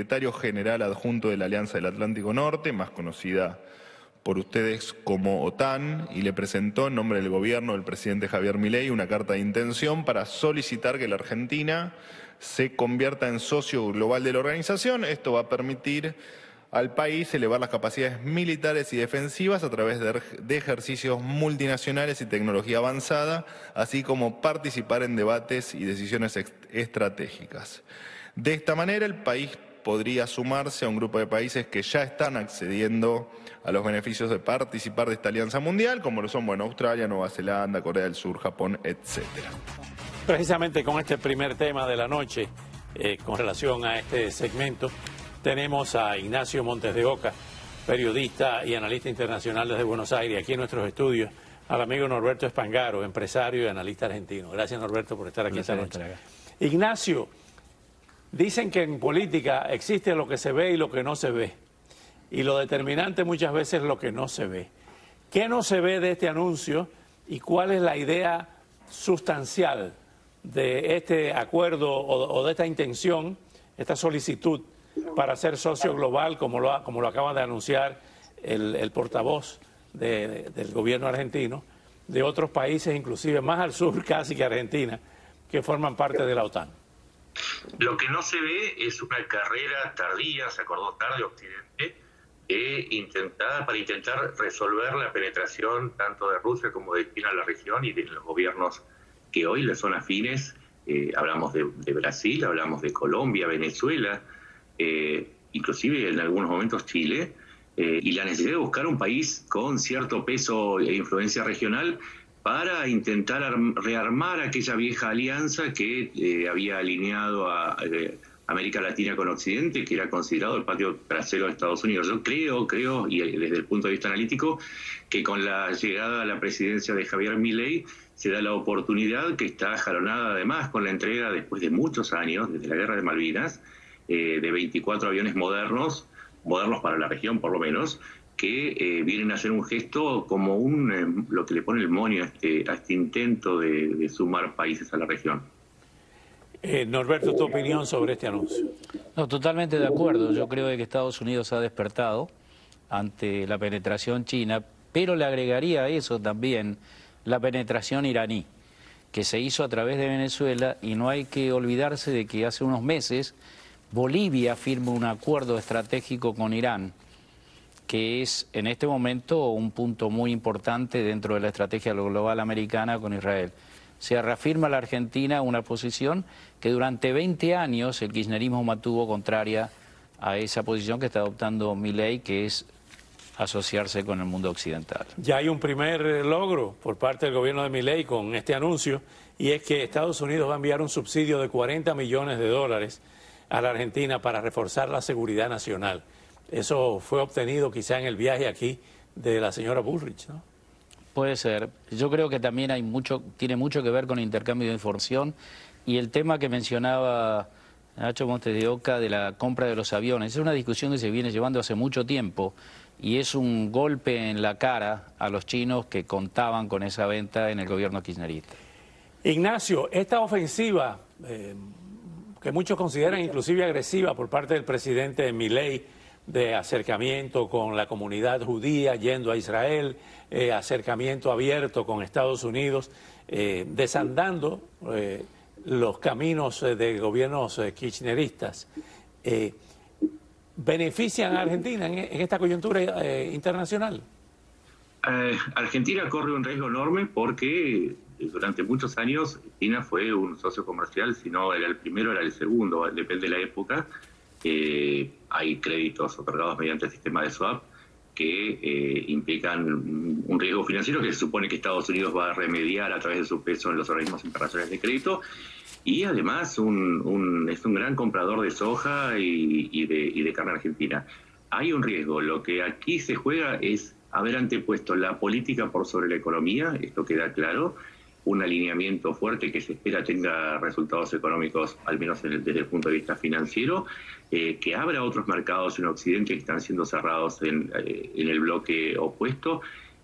secretario general adjunto de la Alianza del Atlántico Norte, más conocida por ustedes como OTAN, y le presentó en nombre del gobierno del presidente Javier Milei una carta de intención para solicitar que la Argentina se convierta en socio global de la organización. Esto va a permitir al país elevar las capacidades militares y defensivas a través de, ejercicios multinacionales y tecnología avanzada, así como participar en debates y decisiones estratégicas. De esta manera, el país podría sumarse a un grupo de países que ya están accediendo a los beneficios de participar de esta alianza mundial, como lo son bueno, Australia, Nueva Zelanda, Corea del Sur, Japón, etcétera. Precisamente con este primer tema de la noche, eh, con relación a este segmento, tenemos a Ignacio Montes de Oca, periodista y analista internacional desde Buenos Aires, aquí en nuestros estudios, al amigo Norberto Espangaro, empresario y analista argentino. Gracias Norberto por estar aquí esta noche. Ignacio, dicen que en política existe lo que se ve y lo que no se ve. Y lo determinante muchas veces es lo que no se ve. ¿Qué no se ve de este anuncio y cuál es la idea sustancial de este acuerdo o, de esta intención, esta solicitud para ser socio global, como lo, acaba de anunciar el, portavoz del gobierno argentino, de otros países, inclusive más al sur casi que Argentina, que forman parte de la OTAN. Lo que no se ve es una carrera tardía, se acordó tarde Occidente, e intentada para intentar resolver la penetración tanto de Rusia como de China en la región y de los gobiernos que hoy le son afines. Eh, hablamos de, Brasil, hablamos de Colombia, Venezuela, eh, inclusive en algunos momentos Chile, eh, y la necesidad de buscar un país con cierto peso e influencia regional para intentar rearmar aquella vieja alianza que había alineado a América Latina con Occidente, que era considerado el patio trasero de Estados Unidos. Yo creo, creo, y desde el punto de vista analítico, que con la llegada a la presidencia de Javier Milei se da la oportunidad que está jalonada además con la entrega después de muchos años, desde la guerra de Malvinas, eh, de 24 aviones modernos, modernos para la región por lo menos, que eh, vienen a hacer un gesto como un eh, lo que le pone el monio a este, a este intento de, sumar países a la región. Norberto, tu opinión sobre este anuncio. No, totalmente de acuerdo. Yo creo que Estados Unidos ha despertado ante la penetración china, pero le agregaría a eso también la penetración iraní, que se hizo a través de Venezuela y no hay que olvidarse de que hace unos meses Bolivia firma un acuerdo estratégico con Irán, que es en este momento un punto muy importante dentro de la estrategia global americana con Israel. Se reafirma la Argentina una posición que durante 20 años el kirchnerismo mantuvo contraria a esa posición que está adoptando Milei, que es asociarse con el mundo occidental. Ya hay un primer eh, logro por parte del gobierno de Milei con este anuncio y es que Estados Unidos va a enviar un subsidio de 40 millones de dólares a la Argentina para reforzar la seguridad nacional. Eso fue obtenido quizá en el viaje aquí de la señora Bullrich, ¿no? Puede ser. Yo creo que también hay mucho, tiene mucho que ver con el intercambio de información y el tema que mencionaba Nacho Montes de Oca de la compra de los aviones. Es una discusión que se viene llevando hace mucho tiempo y es un golpe en la cara a los chinos que contaban con esa venta en el gobierno kirchnerista. Ignacio, esta ofensiva, eh, que muchos consideran inclusive agresiva por parte del presidente Milei, de acercamiento con la comunidad judía yendo a Israel, eh, acercamiento abierto con Estados Unidos, eh, desandando los caminos de gobiernos kirchneristas benefician a Argentina en, esta coyuntura eh, internacional? Eh, Argentina corre un riesgo enorme porque durante muchos años China fue un socio comercial, si no era el primero, era el segundo, depende de la época. Eh, hay créditos otorgados mediante el sistema de swap que implican un riesgo financiero que se supone que Estados Unidos va a remediar a través de su peso en los organismos internacionales de crédito y además un, es un gran comprador de soja y, de, carne argentina. Hay un riesgo, lo que aquí se juega es haber antepuesto la política por sobre la economía, esto queda claro, un alineamiento fuerte que se espera tenga resultados económicos, al menos desde el punto de vista financiero, eh, que abra otros mercados en Occidente que están siendo cerrados en, eh, en el bloque opuesto,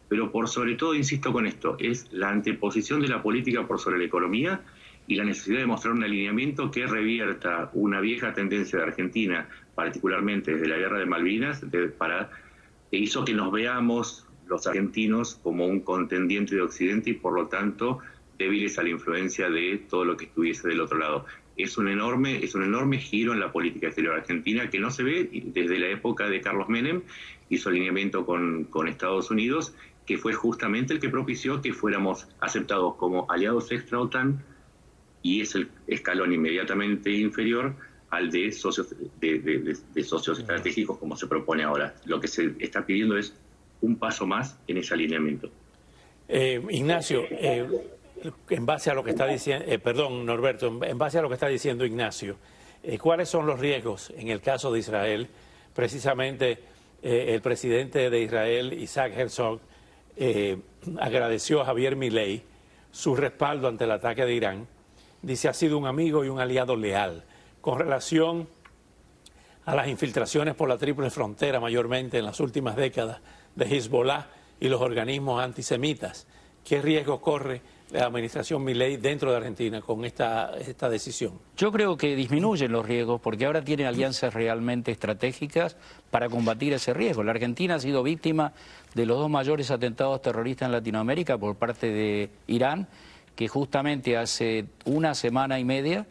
pero por sobre todo, insisto con esto, es la anteposición de la política por sobre la economía y la necesidad de mostrar un alineamiento que revierta una vieja tendencia de Argentina particularmente desde la guerra de Malvinas, para, hizo que nos veamos los argentinos como un contendiente de Occidente y por lo tanto débiles a la influencia de todo lo que estuviese del otro lado. Es un enorme, es un enorme giro en la política exterior argentina que no se ve desde la época de Carlos Menem y su alineamiento con, con Estados Unidos, que fue justamente el que propició que fuéramos aceptados como aliados extra OTAN y es el escalón inmediatamente inferior al de socios, de, socios estratégicos como se propone ahora. Lo que se está pidiendo es un paso más en ese alineamiento. Eh, Ignacio, eh, en base a lo que está diciendo, eh, perdón, Norberto, en base a lo que está diciendo Ignacio, ¿cuáles son los riesgos en el caso de Israel? Precisamente el presidente de Israel, Isaac Herzog, agradeció a Javier Milei su respaldo ante el ataque de Irán. Dice, ha sido un amigo y un aliado leal. Con relación a las infiltraciones por la triple frontera, mayormente en las últimas décadas, de Hezbollah y los organismos antisemitas, ¿qué riesgo corre la administración Milei dentro de Argentina con esta, esta decisión? Yo creo que disminuyen los riesgos porque ahora tiene alianzas realmente estratégicas para combatir ese riesgo. La Argentina ha sido víctima de los dos mayores atentados terroristas en Latinoamérica por parte de Irán, que justamente hace una semana y media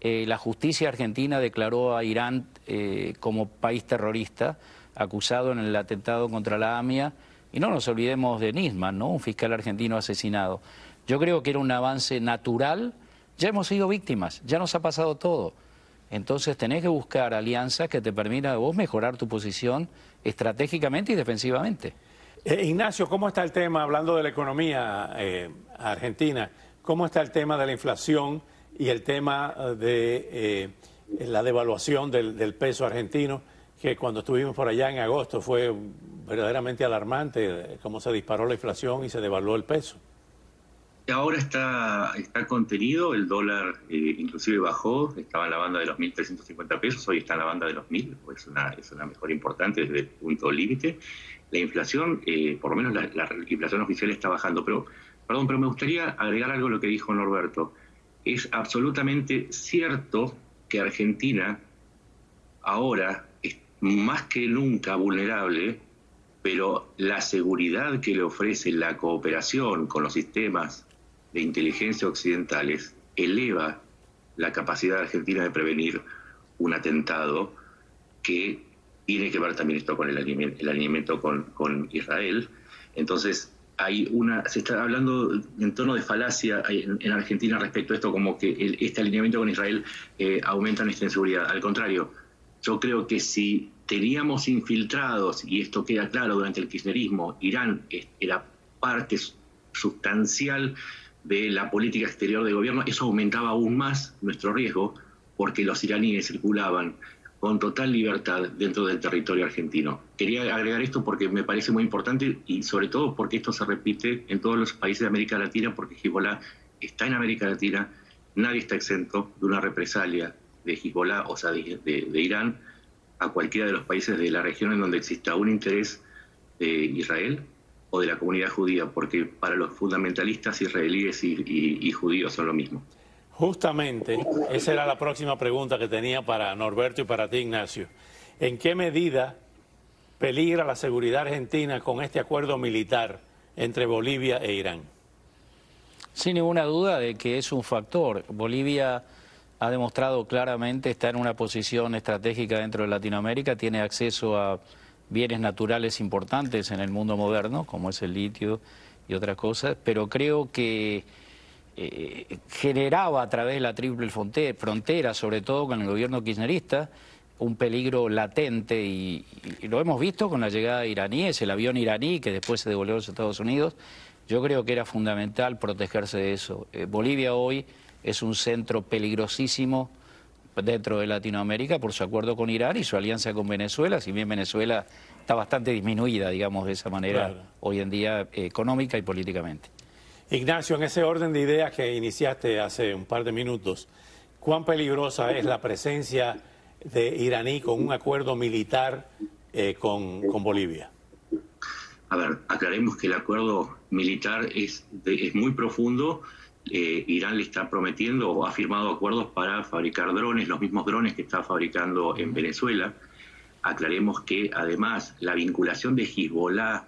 eh, la justicia argentina declaró a Irán eh, como país terrorista, acusado en el atentado contra la AMIA. Y no nos olvidemos de Nisman, ¿no? un fiscal argentino asesinado. Yo creo que era un avance natural. Ya hemos sido víctimas, ya nos ha pasado todo. Entonces tenés que buscar alianzas que te permitan vos mejorar tu posición estratégicamente y defensivamente. Eh, Ignacio, ¿cómo está el tema, hablando de la economía eh, argentina, cómo está el tema de la inflación y el tema eh, de la devaluación del, peso argentino, que cuando estuvimos por allá en agosto fue verdaderamente alarmante cómo se disparó la inflación y se devaluó el peso? Ahora está, está contenido, el dólar eh, inclusive bajó, estaba en la banda de los 1.350 pesos, hoy está en la banda de los 1.000, pues es una, es una mejora importante desde el punto límite. La inflación, eh, por lo menos la, inflación oficial está bajando, pero, perdón, pero me gustaría agregar algo a lo que dijo Norberto. Es absolutamente cierto que Argentina ahora más que nunca vulnerable pero la seguridad que le ofrece la cooperación con los sistemas de inteligencia occidentales eleva la capacidad argentina de prevenir un atentado que tiene que ver también esto con el alineamiento, con, Israel. Entonces, hay una, se está hablando en tono de falacia en, Argentina respecto a esto, como que este alineamiento con Israel eh, aumenta nuestra inseguridad. Al contrario, yo creo que si teníamos infiltrados, y esto queda claro durante el kirchnerismo, Irán era parte sustancial de la política exterior del gobierno, eso aumentaba aún más nuestro riesgo porque los iraníes circulaban con total libertad dentro del territorio argentino. Quería agregar esto porque me parece muy importante y sobre todo porque esto se repite en todos los países de América Latina porque Hezbollah está en América Latina, nadie está exento de una represalia de Hezbollah, o sea, de, de Irán, a cualquiera de los países de la región en donde exista un interés de Israel o de la comunidad judía, porque para los fundamentalistas israelíes y, judíos son lo mismo. Justamente, esa era la próxima pregunta que tenía para Norberto y para ti, Ignacio. ¿En qué medida peligra la seguridad argentina con este acuerdo militar entre Bolivia e Irán? Sin ninguna duda de que es un factor. Bolivia ha demostrado claramente estar en una posición estratégica dentro de Latinoamérica, tiene acceso a bienes naturales importantes en el mundo moderno, como es el litio y otras cosas, pero creo que eh, generaba a través de la triple frontera, sobre todo con el gobierno kirchnerista, un peligro latente y, lo hemos visto con la llegada de iraníes, el avión iraní que después se devolvió a los Estados Unidos. Yo creo que era fundamental protegerse de eso. Eh, Bolivia hoy es un centro peligrosísimo dentro de Latinoamérica por su acuerdo con Irán y su alianza con Venezuela, si bien Venezuela está bastante disminuida, digamos, de esa manera hoy en día económica y políticamente. Ignacio, en ese orden de ideas que iniciaste hace un par de minutos, ¿cuán peligrosa es la presencia de iraní con un acuerdo militar eh, con, Bolivia? A ver, aclaremos que el acuerdo militar es, es muy profundo eh, Irán le está prometiendo o ha firmado acuerdos para fabricar drones, los mismos drones que está fabricando en Venezuela. aclaremos que además la vinculación de Hezbollah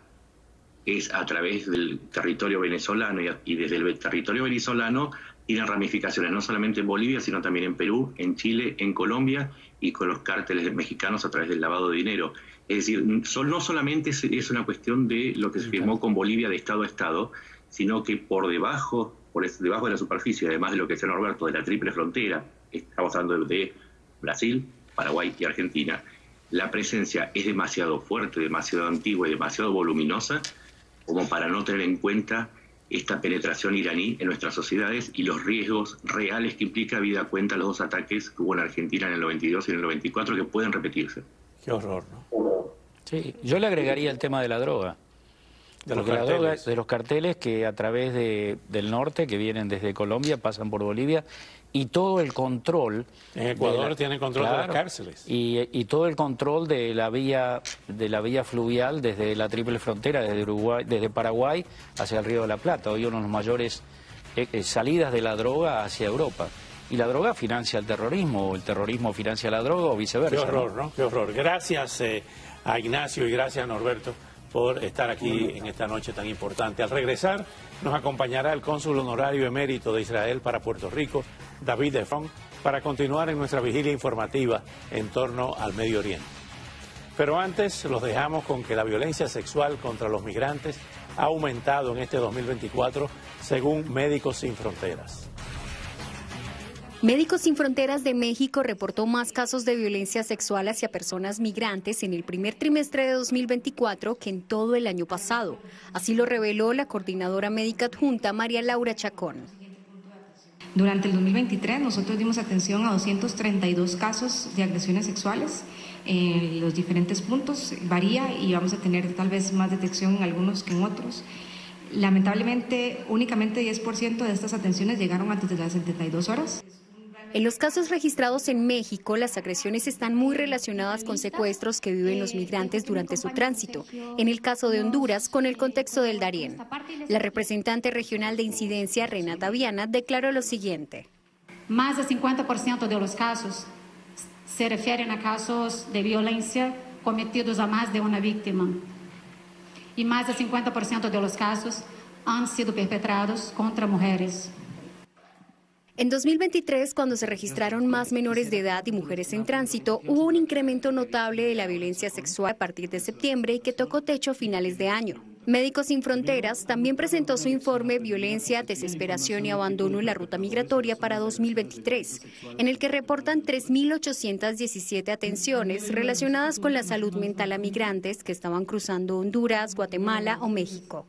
es a través del territorio venezolano y, desde el territorio venezolano tiene ramificaciones no solamente en Bolivia, sino también en Perú, en Chile, en Colombia y con los cárteles mexicanos a través del lavado de dinero. Es decir, no solamente es una cuestión de lo que se firmó con Bolivia de Estado a Estado, sino que por debajo, por debajo de la superficie, además de lo que decía Norberto, de la triple frontera, estamos hablando de Brasil, Paraguay y Argentina, la presencia es demasiado fuerte, demasiado antigua y demasiado voluminosa como para no tener en cuenta esta penetración iraní en nuestras sociedades y los riesgos reales que implica, vida cuenta los dos ataques que hubo en Argentina en el 92 y en el 94 que pueden repetirse. Qué horror, ¿no? Sí, yo le agregaría el tema de la droga. De los, carteles. de los carteles que a través de, del norte, que vienen desde Colombia, pasan por Bolivia, y todo el control... En Ecuador tiene control de las cárceles. Y, y, todo el control de la vía de la vía fluvial desde la triple frontera, desde Uruguay, desde Paraguay hacia el Río de la Plata. Hoy uno de los mayores eh, eh, salidas de la droga hacia Europa. Y la droga financia el terrorismo, o el terrorismo financia la droga, o viceversa. Qué horror, ¿no? Qué horror. Gracias eh, a Ignacio y gracias a Norberto por estar aquí en esta noche tan importante. Al regresar nos acompañará el cónsul honorario emérito de Israel para Puerto Rico, David Defron, para continuar en nuestra vigilia informativa en torno al Medio Oriente. Pero antes los dejamos con que la violencia sexual contra los migrantes ha aumentado en este 2024 según Médicos Sin Fronteras. Médicos Sin Fronteras de México reportó más casos de violencia sexual hacia personas migrantes en el primer trimestre de 2024 que en todo el año pasado. Así lo reveló la coordinadora médica adjunta María Laura Chacón. Durante el 2023 nosotros dimos atención a 232 casos de agresiones sexuales en los diferentes puntos. Varía y vamos a tener tal vez más detección en algunos que en otros. Lamentablemente, únicamente 10% de estas atenciones llegaron antes de las 72 horas. En los casos registrados en México, las agresiones están muy relacionadas con secuestros que viven los migrantes durante su tránsito. En el caso de Honduras, con el contexto del Darién. La representante regional de incidencia, Renata Viana, declaró lo siguiente. Más del 50% de los casos se refieren a casos de violencia cometidos a más de una víctima. Y más del 50% de los casos han sido perpetrados contra mujeres. En 2023, cuando se registraron más menores de edad y mujeres en tránsito, hubo un incremento notable de la violencia sexual a partir de septiembre y que tocó techo a finales de año. Médicos Sin Fronteras también presentó su informe Violencia, Desesperación y Abandono en la Ruta Migratoria para 2023, en el que reportan 3.817 atenciones relacionadas con la salud mental a migrantes que estaban cruzando Honduras, Guatemala o México.